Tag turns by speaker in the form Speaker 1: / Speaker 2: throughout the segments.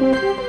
Speaker 1: Health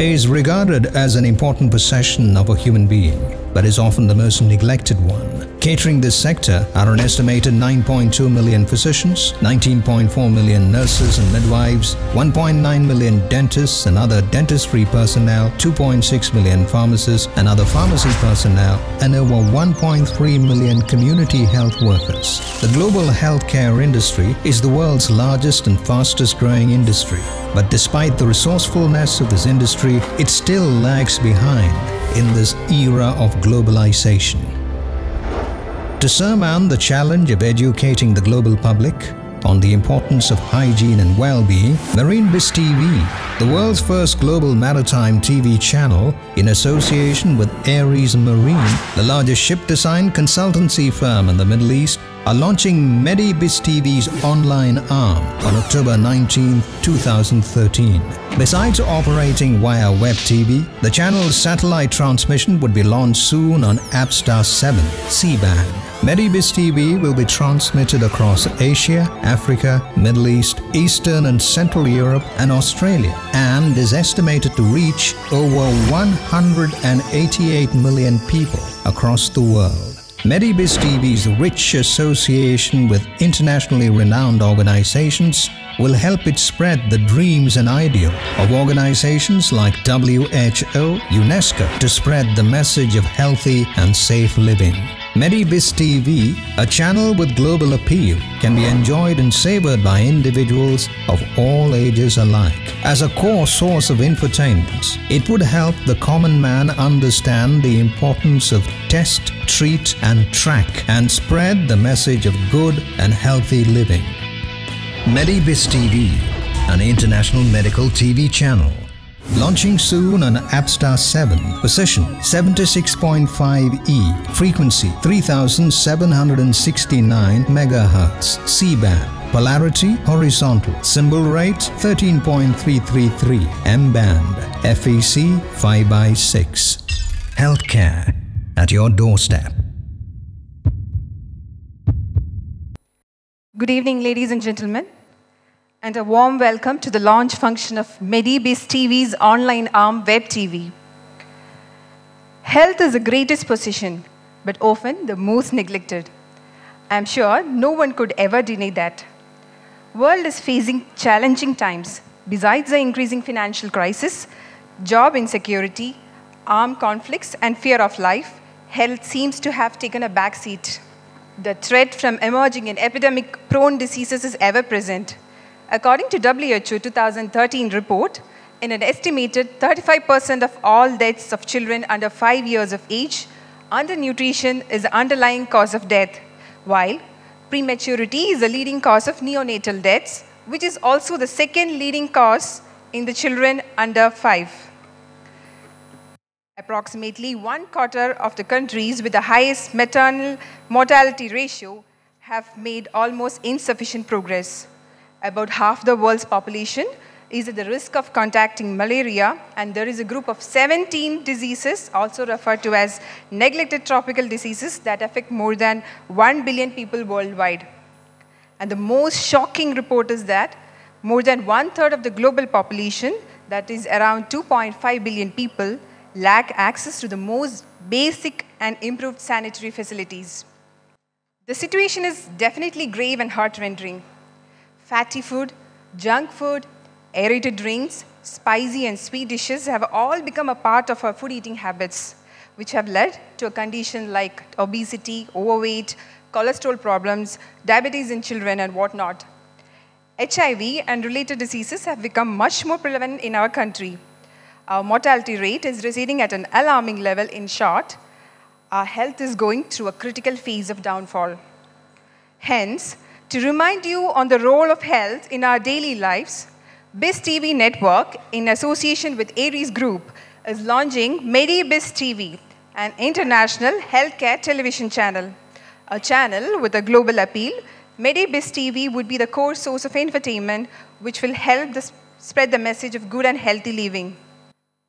Speaker 1: is regarded as an important possession of a human being, but is often the most neglected one. Catering this sector are an estimated 9.2 million physicians, 19.4 million nurses and midwives, 1.9 million dentists and other dentistry personnel, 2.6 million pharmacists and other pharmacy personnel, and over 1.3 million community health workers. The global healthcare industry is the world's largest and fastest growing industry. But despite the resourcefulness of this industry, it still lags behind in this era of globalization. To surmount the challenge of educating the global public on the importance of hygiene and well-being, Marine Biz TV, the world's first global maritime TV channel in association with Aries Marine, the largest ship design consultancy firm in the Middle East, are launching MediBiz TV's online arm on October 19, 2013. Besides operating via web TV, the channel's satellite transmission would be launched soon on Apstar 7 C-band. MediBiz TV will be transmitted across Asia, Africa, Middle East, Eastern and Central Europe and Australia and is estimated to reach over 188 million people across the world. MediBiz TV's rich association with internationally renowned organizations will help it spread the dreams and ideal of organizations like WHO, UNESCO to spread the message of healthy and safe living. MediBiz TV, a channel with global appeal, can be enjoyed and savored by individuals of all ages alike. As a core source of infotainment, it would help the common man understand the importance of test, treat, and track and spread the message of good and healthy living. MediBiz TV, an international medical TV channel. Launching soon on Apstar 7, position 76.5E, frequency 3769 MHz, C-band, polarity horizontal, symbol rate 13.333, M-band, FEC 5x6. Healthcare at your doorstep.
Speaker 2: Good evening, ladies and gentlemen, and a warm welcome to the launch function of MediBiz TV's online arm, Web TV. Health is the greatest possession, but often the most neglected. I'm sure no one could ever deny that. World is facing challenging times. Besides the increasing financial crisis, job insecurity, armed conflicts, and fear of life, health seems to have taken a backseat. The threat from emerging and epidemic-prone diseases is ever present. According to WHO 2013 report, in an estimated 35% of all deaths of children under 5 years of age, undernutrition is the underlying cause of death, while prematurity is the leading cause of neonatal deaths, which is also the second leading cause in the children under 5. Approximately one quarter of the countries with the highest maternal mortality ratio have made almost insufficient progress. About half the world's population is at the risk of contacting malaria, and there is a group of 17 diseases, also referred to as neglected tropical diseases, that affect more than 1 billion people worldwide. And the most shocking report is that more than one third of the global population, that is around 2.5 billion people, lack access to the most basic and improved sanitary facilities. The situation is definitely grave and heart-rending. Fatty food, junk food, aerated drinks, spicy and sweet dishes have all become a part of our food eating habits, which have led to a condition like obesity, overweight, cholesterol problems, diabetes in children, and whatnot. HIV and related diseases have become much more prevalent in our country. Our mortality rate is receding at an alarming level. In short, our health is going through a critical phase of downfall. Hence, to remind you on the role of health in our daily lives, Biz TV Network, in association with Aries Group, is launching MediBiz TV, an international healthcare television channel. A channel with a global appeal, Medibiz TV would be the core source of entertainment which will help the spread the message of good and healthy living.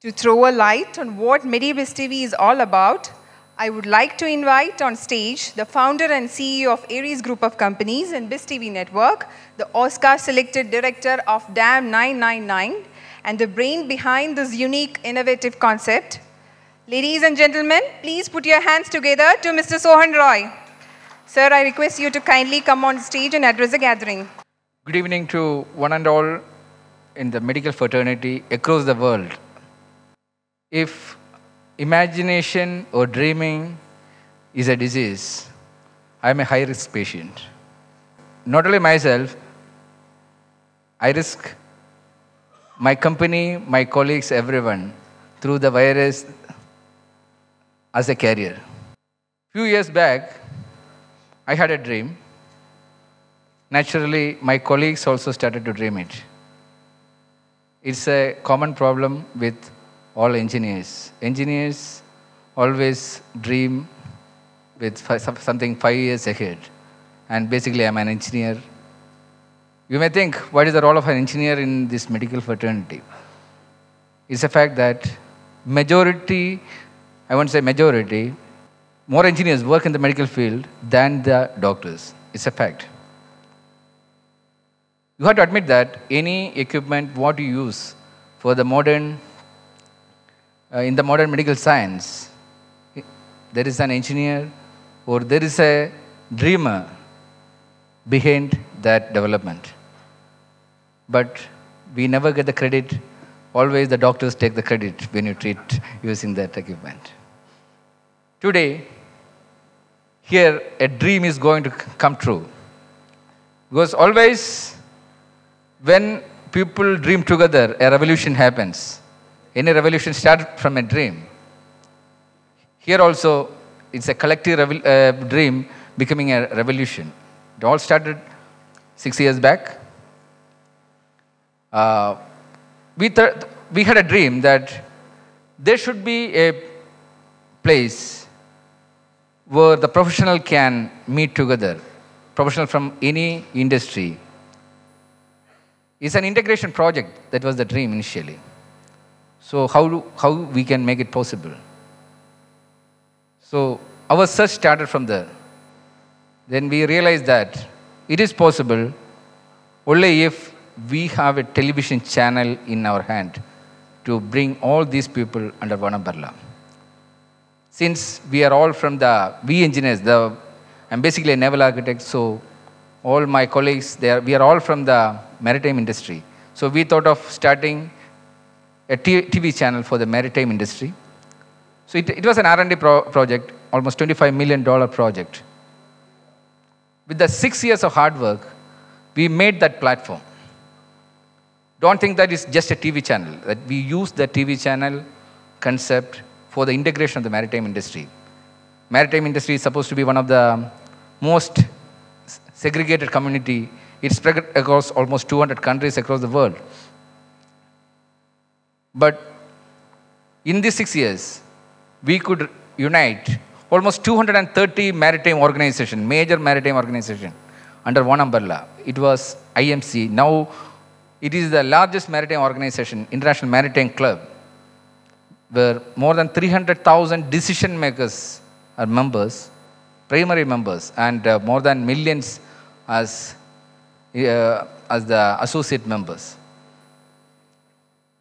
Speaker 2: To throw a light on what Medibiz TV is all about, I would like to invite on stage the founder and CEO of Aries Group of Companies and Biz TV Network, the Oscar-selected director of DAM 999, and the brain behind this unique, innovative concept. Ladies and gentlemen, please put your hands together to Mr. Sohan Roy. Sir, I request you to kindly come on stage and address the gathering.
Speaker 3: Good evening to one and all in the medical fraternity across the world. If imagination or dreaming is a disease, I am a high risk patient. Not only myself, I risk my company, my colleagues, everyone through the virus as a carrier. Few years back, I had a dream. Naturally, my colleagues also started to dream it. It's a common problem with all engineers. Engineers always dream with something five years ahead. And basically, I'm an engineer. You may think, what is the role of an engineer in this medical fraternity? It's a fact that majority, I won't say majority, more engineers work in the medical field than the doctors. It's a fact you have to admit that any equipment what you use for the modern, uh, in the modern medical science, there is an engineer or there is a dreamer behind that development. But we never get the credit. Always the doctors take the credit when you treat using that equipment. Today, here a dream is going to come true. Because always when people dream together, a revolution happens. Any revolution starts from a dream. Here also, it's a collective uh, dream becoming a revolution. It all started six years back. Uh, we, we had a dream that there should be a place where the professional can meet together, professional from any industry, it's an integration project. That was the dream initially. So how, do, how we can make it possible? So our search started from there. Then we realized that it is possible only if we have a television channel in our hand to bring all these people under one umbrella. Since we are all from the, we engineers, the, I'm basically a naval architect, so all my colleagues, they are, we are all from the maritime industry. So we thought of starting a TV channel for the maritime industry. So it, it was an R&D pro project, almost $25 million project. With the six years of hard work, we made that platform. Don't think that it's just a TV channel, that we use the TV channel concept for the integration of the maritime industry. Maritime industry is supposed to be one of the most segregated community. It's spread across almost 200 countries across the world. But in these six years, we could unite almost 230 maritime organizations, major maritime organizations, under one umbrella. It was IMC. Now, it is the largest maritime organization, International Maritime Club, where more than 300,000 decision makers are members, primary members, and uh, more than millions as, uh, as the associate members.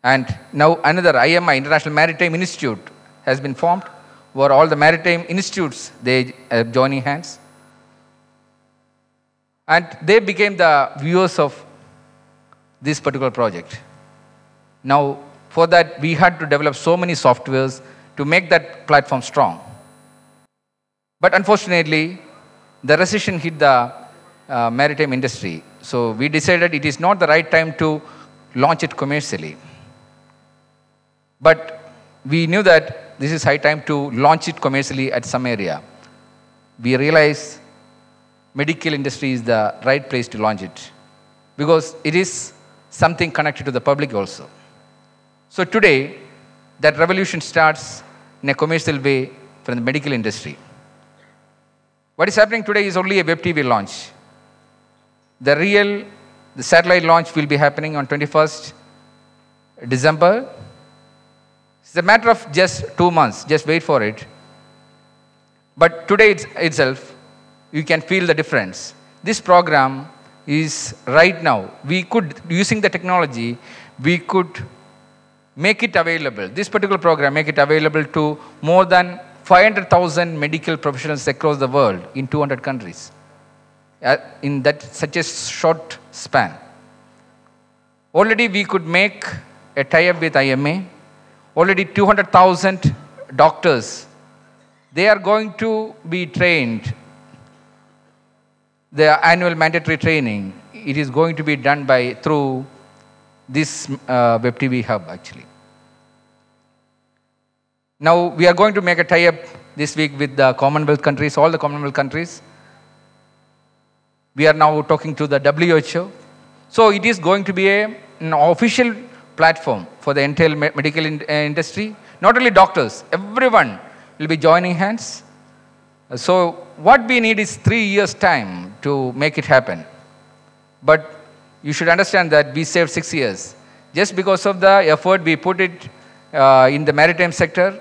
Speaker 3: And now another IMI, International Maritime Institute, has been formed where all the maritime institutes, they are joining hands. And they became the viewers of this particular project. Now, for that, we had to develop so many softwares to make that platform strong. But unfortunately, the recession hit the uh, maritime industry. So we decided it is not the right time to launch it commercially. But we knew that this is high time to launch it commercially at some area. We realized medical industry is the right place to launch it because it is something connected to the public also. So today, that revolution starts in a commercial way from the medical industry. What is happening today is only a web TV launch. The real, the satellite launch will be happening on 21st December. It's a matter of just two months. Just wait for it. But today it's, itself, you can feel the difference. This program is right now, we could, using the technology, we could make it available, this particular program, make it available to more than 500,000 medical professionals across the world in 200 countries uh, in that such a short span. Already we could make a tie-up with IMA. Already 200,000 doctors, they are going to be trained. The annual mandatory training, it is going to be done by through this uh, Web TV hub actually. Now we are going to make a tie-up this week with the Commonwealth countries, all the Commonwealth countries. We are now talking to the WHO. So it is going to be a, an official platform for the entire medical in- uh, industry. Not only doctors, everyone will be joining hands. So what we need is three years' time to make it happen. But you should understand that we saved six years. Just because of the effort we put it uh, in the maritime sector,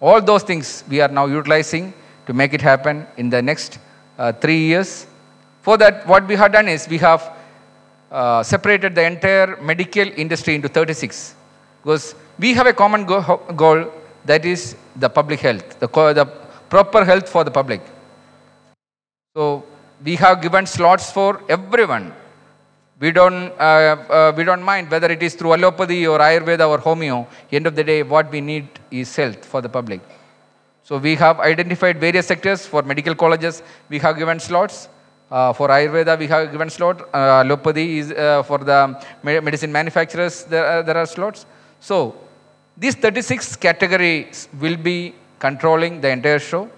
Speaker 3: all those things we are now utilizing to make it happen in the next uh, three years. For that, what we have done is we have uh, separated the entire medical industry into 36 because we have a common go- goal that is the public health, the, the proper health for the public. So we have given slots for everyone. We don't, uh, uh, we don't mind whether it is through allopathy or Ayurveda or homeo. End of the day, what we need is health for the public. So we have identified various sectors for medical colleges. We have given slots. Uh, for Ayurveda, we have given slot. Uh, is uh, for the medicine manufacturers. There are, there are slots. So these 36 categories will be controlling the entire show.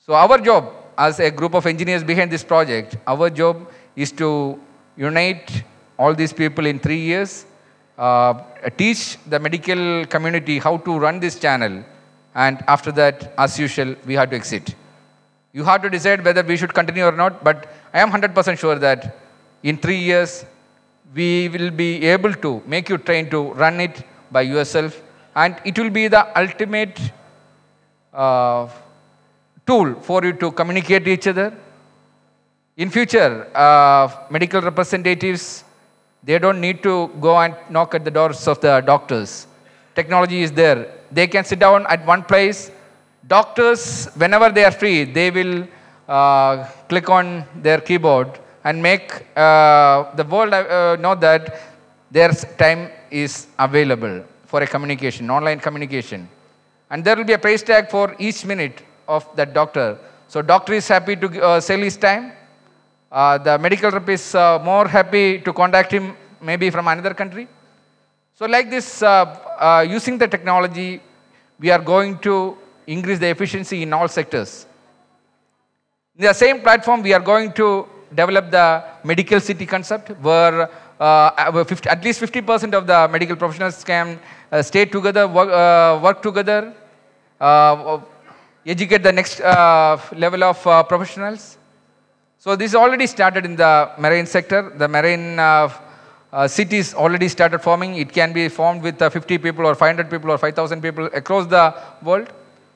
Speaker 3: So our job as a group of engineers behind this project, our job is to unite all these people in three years, uh, teach the medical community how to run this channel, and after that, as usual, we have to exit. You have to decide whether we should continue or not, but I am 100% sure that in three years, we will be able to make you train to run it by yourself, and it will be the ultimate uh, tool for you to communicate each other. In future, uh, medical representatives, they don't need to go and knock at the doors of the doctors. Technology is there. They can sit down at one place. Doctors, whenever they are free, they will uh, click on their keyboard and make uh, the world uh, know that their time is available for a communication, online communication. And there will be a price tag for each minute of that doctor. So doctor is happy to uh, sell his time. Uh, the medical rep is more happy to contact him maybe from another country. So like this, using the technology, we are going to increase the efficiency in all sectors. In the same platform, we are going to develop the medical city concept where uh, 50, at least 50% of the medical professionals can uh, stay together, work, uh, work together, uh, educate the next uh, level of uh, professionals. So this is already started in the marine sector. The marine uh, uh, cities already started forming. It can be formed with uh, 50 people or 500 people or 5,000 people across the world.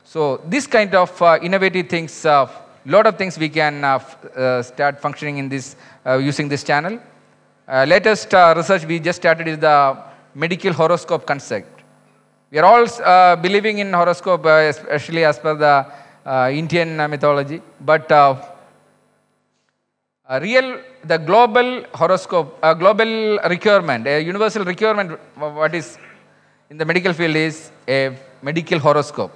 Speaker 3: So this kind of uh, innovative things, a uh, lot of things we can uh, uh, start functioning in this uh, using this channel. Uh, latest research we just started is the medical horoscope concept. We are all believing in horoscope, especially as per the Indian mythology. But a real, the global horoscope, global requirement, a universal requirement, what is in the medical field is a medical horoscope.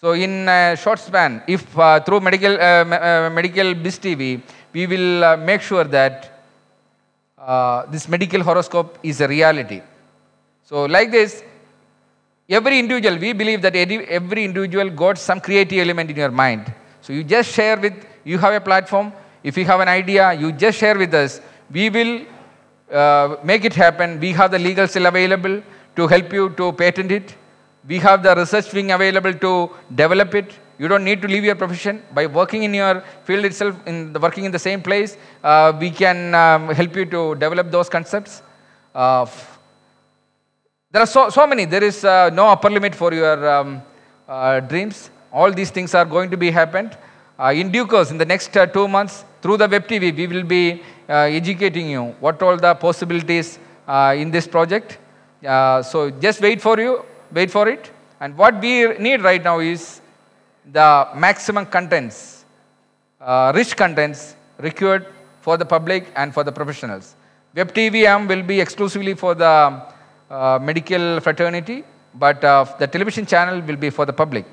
Speaker 3: So in a short span, if uh, through medical, uh, uh, medical biz TV, we will uh, make sure that uh, this medical horoscope is a reality. So like this, every individual, we believe that every, individual got some creative element in your mind. So you just share with, you have a platform, if you have an idea, you just share with us. We will uh, make it happen. We have the legal cell available to help you to patent it. We have the research wing available to develop it. You don't need to leave your profession. By working in your field itself, in the, working in the same place, uh, we can um, help you to develop those concepts. Uh, there are so, so many. There is uh, no upper limit for your um, uh, dreams. All these things are going to be happened. Uh, in due course, in the next uh, two months, through the web TV, we will be educating you what all the possibilities in this project. So just wait for you, wait for it. And what we need right now is the maximum contents, uh, rich contents required for the public and for the professionals. Web TVM will be exclusively for the uh, medical fraternity, but uh, the television channel will be for the public.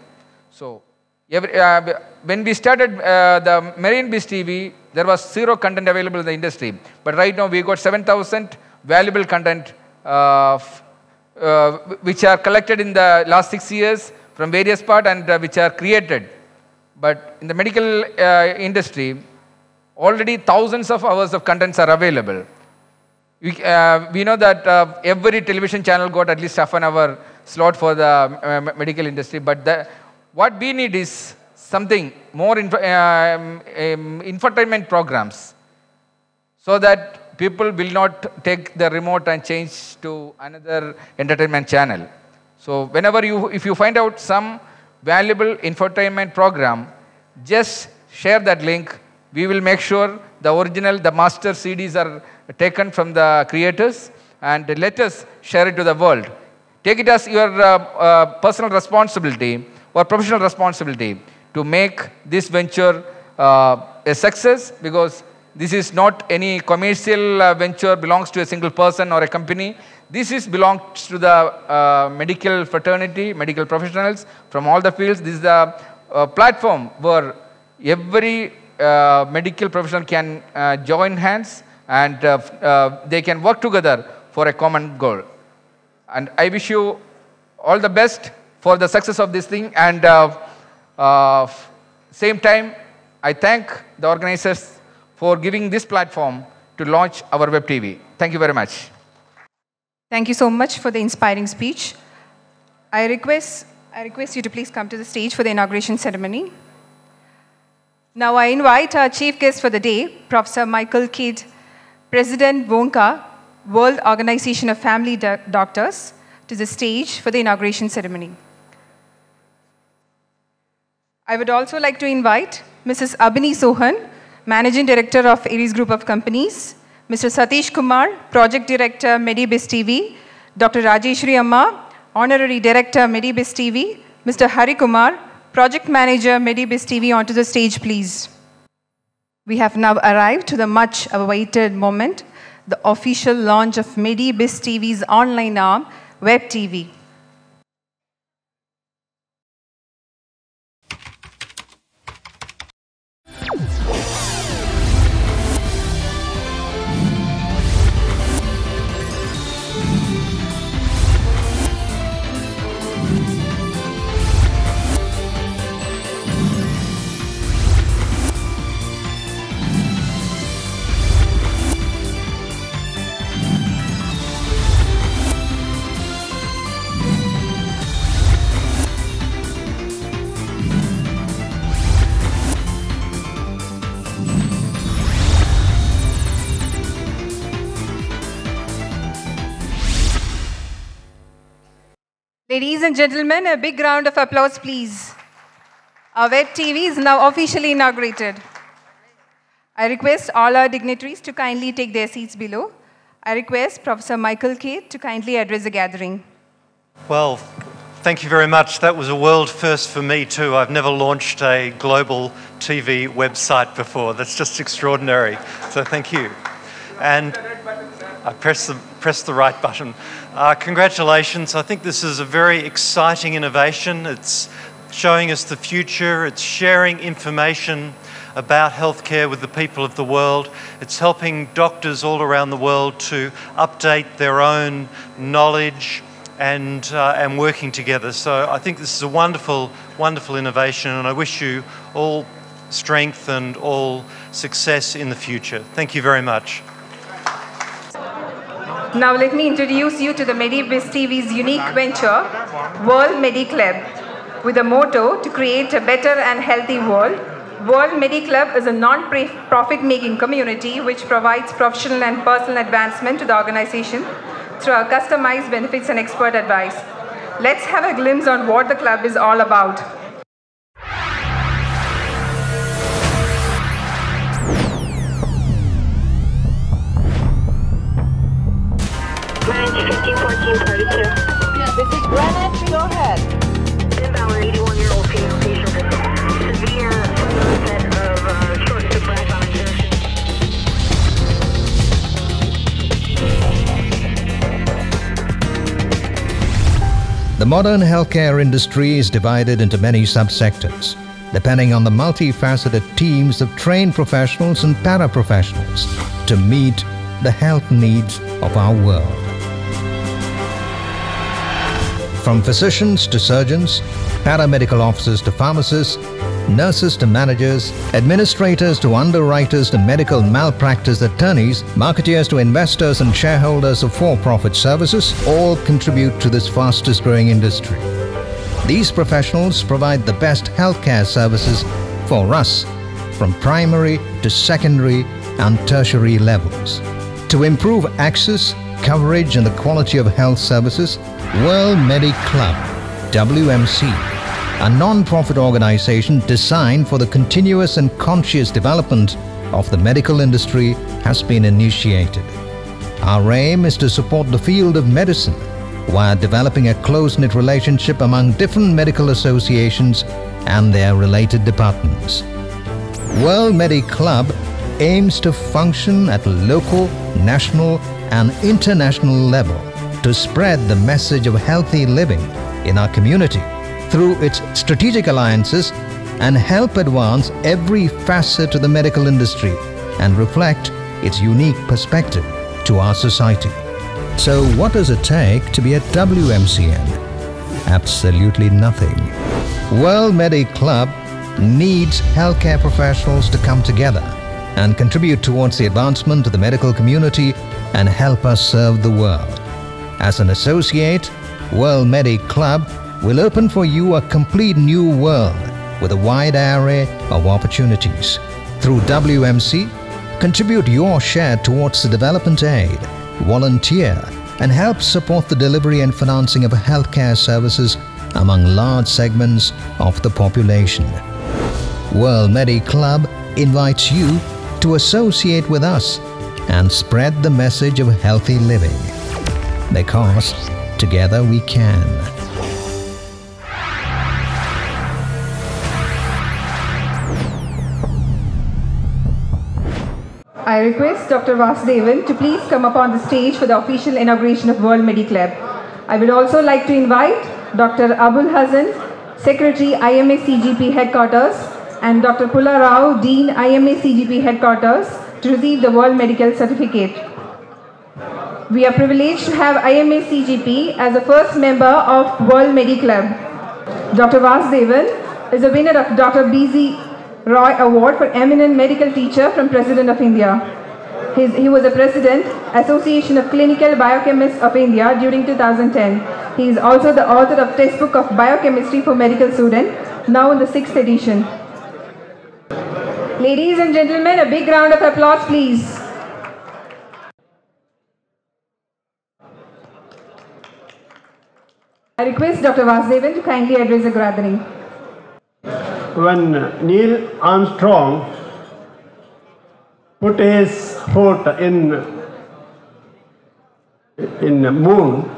Speaker 3: So every, uh, when we started uh, the Marine Biz TV, there was zero content available in the industry. But right now we got 7,000 valuable content uh, uh, which are collected in the last six years from various part and uh, which are created. But in the medical uh, industry, already thousands of hours of contents are available. We, uh, we know that uh, every television channel got at least half an hour slot for the uh, medical industry, but the, what we need is something more info, um, um, infotainment programs so that people will not take the remote and change to another entertainment channel. So whenever you, if you find out some valuable infotainment program, just share that link. We will make sure the original, the master CDs are taken from the creators and let us share it to the world. Take it as your uh, uh, personal responsibility or professional responsibility to make this venture uh, a success because this is not any commercial uh, venture belongs to a single person or a company. This is belongs to the uh, medical fraternity, medical professionals from all the fields. This is the uh, platform where every uh, medical professional can uh, join hands and uh, they can work together for a common goal. And I wish you all the best for the success of this thing. And same time, I thank the organizers for giving this platform to launch our web TV. Thank you very much.
Speaker 2: Thank you so much for the inspiring speech. I request, I request you to please come to the stage for the inauguration ceremony. Now I invite our chief guest for the day, Professor Michael Kidd, President WONCA, World Organization of Family Do- Doctors, to the stage for the inauguration ceremony. I would also like to invite Mrs. Abhini Sohan, Managing Director of Aries Group of Companies, Mr. Satish Kumar, Project Director, MediBiz TV, Dr. Rajeshri Amma, Honorary Director, MediBiz TV, Mr. Hari Kumar, Project Manager, MediBiz TV, onto the stage, please. We have now arrived to the much awaited moment, the official launch of MediBiz TV's online arm, Web TV. Ladies and gentlemen, a big round of applause, please. Our web TV is now officially inaugurated. I request all our dignitaries to kindly take their seats below. I request Professor Michael Kidd to kindly address the gathering.
Speaker 4: Well, thank you very much. That was a world first for me, too. I've never launched a global TV website before. That's just extraordinary. So, thank you. And I pressed the, pressed the right button. Uh, congratulations. I think this is a very exciting innovation. It's showing us the future, it's sharing information about healthcare with the people of the world. It's helping doctors all around the world to update their own knowledge and, uh, and working together. So I think this is a wonderful, wonderful innovation, and I wish you all strength and all success in the future. Thank you very much.
Speaker 2: Now let me introduce you to the MediBiz TV's unique venture, World MediClub, with a motto to create a better and healthy world. World MediClub is a non-profit making community which provides professional and personal advancement to the organization through our customized benefits and expert advice. Let's have a glimpse on what the club is all about.
Speaker 5: Greenwich 1514.
Speaker 6: This is Greenwich. Go ahead.
Speaker 5: Inbound 81-year-old female patient with severe onset of uh, shortness of breath on exertion.
Speaker 1: The modern healthcare industry is divided into many subsectors, depending on the multifaceted teams of trained professionals and paraprofessionals to meet the health needs of our world. From physicians to surgeons, paramedical officers to pharmacists, nurses to managers, administrators to underwriters to medical malpractice attorneys, marketeers to investors and shareholders of for profit services all contribute to this fastest growing industry. These professionals provide the best healthcare services for us from primary to secondary and tertiary levels. To improve access, coverage, and the quality of health services, World Medi Club, WMC, a non-profit organization designed for the continuous and conscious development of the medical industry, has been initiated. Our aim is to support the field of medicine while developing a close-knit relationship among different medical associations and their related departments. World Medi Club aims to function at local, national, and international level to spread the message of healthy living in our community through its strategic alliances and help advance every facet of the medical industry and reflect its unique perspective to our society. So, what does it take to be a WMCN? Absolutely nothing. World Medi Club needs healthcare professionals to come together and contribute towards the advancement of the medical community and help us serve the world. As an associate, World Medi Club will open for you a complete new world with a wide array of opportunities. Through WMC, contribute your share towards the development aid, volunteer, and help support the delivery and financing of healthcare services among large segments of the population. World Medi Club invites you to associate with us and spread the message of healthy living. Because together we can.
Speaker 2: I request Dr. Vasudevan to please come up on the stage for the official inauguration of World Medi Club. I would also like to invite Dr. Abul Hassan, Secretary IMA CGP Headquarters, and Dr. Pula Rao, Dean IMA CGP Headquarters, to receive the World Medical Certificate. We are privileged to have IMA CGP as the first member of World Medi Club. Dr. Vasudevan is a winner of Dr. B.C. Roy Award for Eminent Medical Teacher from President of India. His, he was a president, Association of Clinical Biochemists of India during 2010. He is also the author of Textbook of Biochemistry for Medical Student, now in the sixth edition. Ladies and gentlemen, a big round of applause, please. I request Dr. Vasudevan to kindly address the gathering.
Speaker 7: when Neil Armstrong put his foot in in the moon,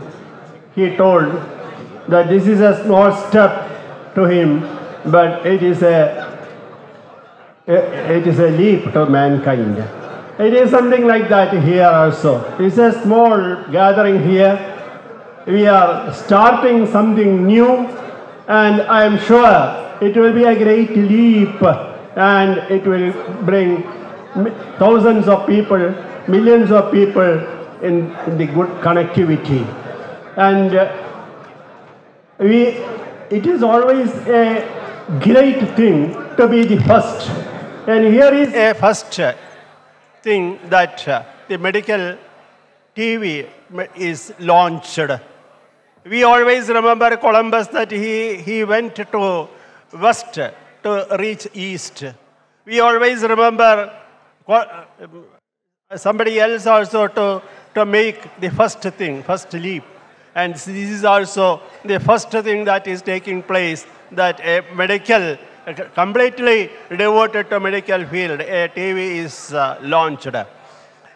Speaker 7: he told that this is a small step to him, but it is a it is a leap to mankind. It is something like that here also. It's a small gathering here. We are starting something new, and I am sure it will be a great leap and it will bring thousands of people, millions of people in, the good connectivity. And uh, we, it is always a great thing to be the first. And here is a first thing that uh, the medical TV is launched. We always remember Columbus that he, he went to west to reach east. We always remember somebody else also to, to make the first thing, first leap. And this is also the first thing that is taking place that a medical, completely devoted to medical field, a TV is uh, launched.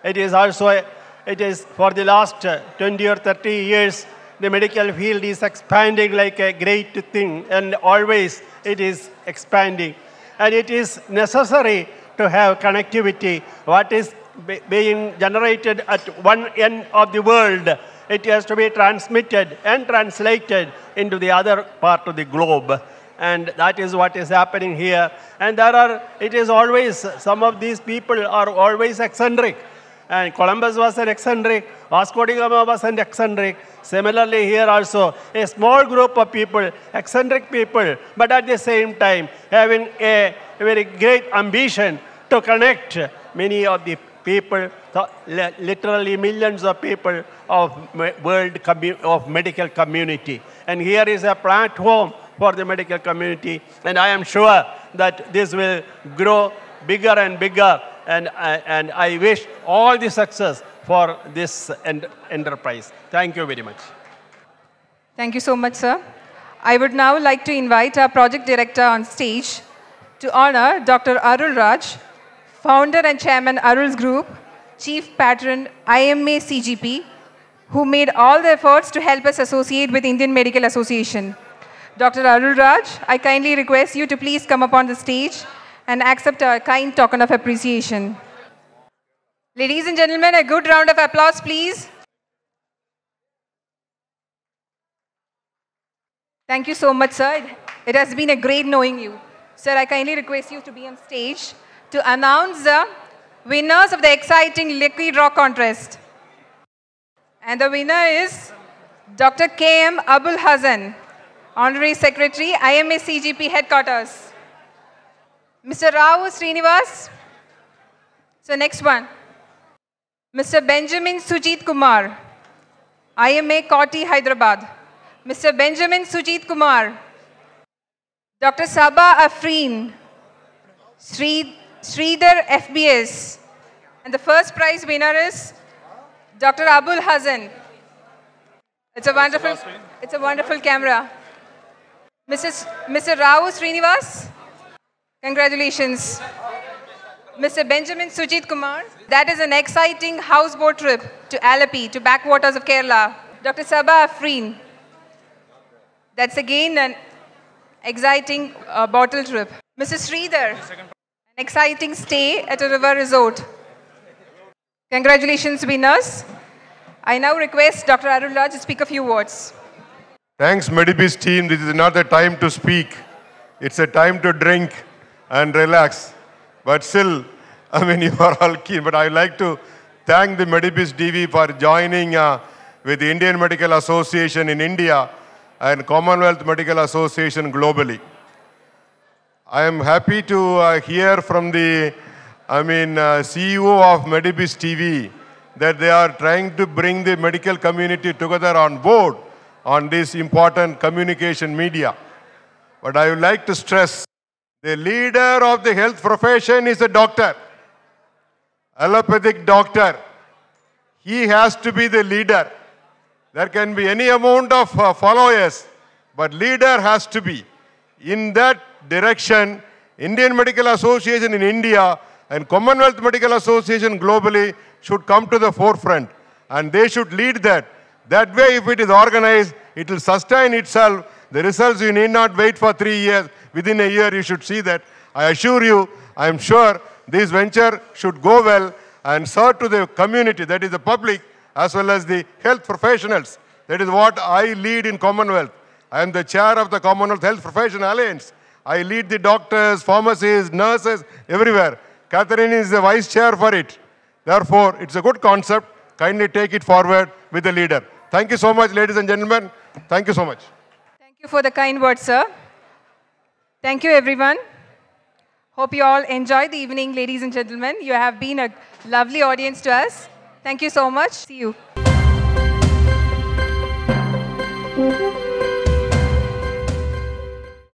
Speaker 7: It is also, a- it is for the last uh, 20 or 30 years, the medical field is expanding like a great thing and always it is expanding. And it is necessary to have connectivity. What is be- being generated at one end of the world, it has to be transmitted and translated into the other part of the globe. And that is what is happening here. And there are, it is always, some of these people are always eccentric. And Columbus was an eccentric, Vasco da Gama was an eccentric. Similarly, here also, a small group of people, eccentric people, but at the same time having a very great ambition to connect many of the people, literally millions of people of world of medical community. And here is a platform for the medical community, and I am sure that this will grow bigger and bigger. And I, and I wish all the success for this en- enterprise. Thank you very much.
Speaker 2: Thank you so much, sir. I would now like to invite our project director on stage to honor Dr. Arul Raj, founder and chairman Arul's Group, chief patron IMA CGP, who made all the efforts to help us associate with Indian Medical Association. Dr. Arul Raj, I kindly request you to please come up on the stage and accept a kind token of appreciation. Ladies and gentlemen, a good round of applause, please. Thank you so much, sir. It has been a great knowing you. Sir, I kindly request you to be on stage to announce the winners of the exciting liquid rock contest. And the winner is Dr. K.M. Abul Hasan, Honorary Secretary, IMA CGP Headquarters. Mr. Rao Srinivas. So next one. Mr. Benjamin Sujit Kumar, IMA Koti, Hyderabad. Mr. Benjamin Sujit Kumar. Dr. Saba Afreen. Sri, Sridhar FBS. And the first prize winner is Dr. Abul Hasan. It's a wonderful, it's a wonderful camera. Mrs. Mr. Rao Srinivas, congratulations. Mr. Benjamin Sujit Kumar, that is an exciting houseboat trip to Alleppey, to backwaters of Kerala. Dr. Saba Afreen, that's again an exciting uh, bottle trip. Mr. Sridhar, an exciting stay at a river resort. Congratulations, winners. I now request Dr. Arul Raj to speak a few words.
Speaker 8: Thanks, MediBiz team. This is not a time to speak. It's a time to drink and relax. But still, I mean, you are all keen. But I'd like to thank the MediBiz DV for joining uh, with the Indian Medical Association in India and Commonwealth Medical Association globally. I am happy to uh, hear from the, I mean, uh, CEO of MediBiz TV that they are trying to bring the medical community together on board on this important communication media. But I would like to stress the leader of the health profession is a doctor, allopathic doctor. He has to be the leader. There can be any amount of uh, followers, but leader has to be. In that direction, Indian Medical Association in India and Commonwealth Medical Association globally should come to the forefront and they should lead that. That way, if it is organized, it will sustain itself. The results you need not wait for three years. Within a year, you should see that. I assure you, I am sure this venture should go well and serve to the community, that is the public, as well as the health professionals. That is what I lead in Commonwealth. I am the chair of the Commonwealth Health Profession Alliance. I lead the doctors, pharmacists, nurses, everywhere. Catherine is the vice chair for it. Therefore, it's a good concept. Kindly take it forward with the leader. Thank you so much, ladies and gentlemen. Thank you so much.
Speaker 2: Thank you for the kind words, sir. Thank you, everyone. Hope you all enjoy the evening, ladies and gentlemen. You have been a lovely audience to us. Thank you so much. See
Speaker 5: you.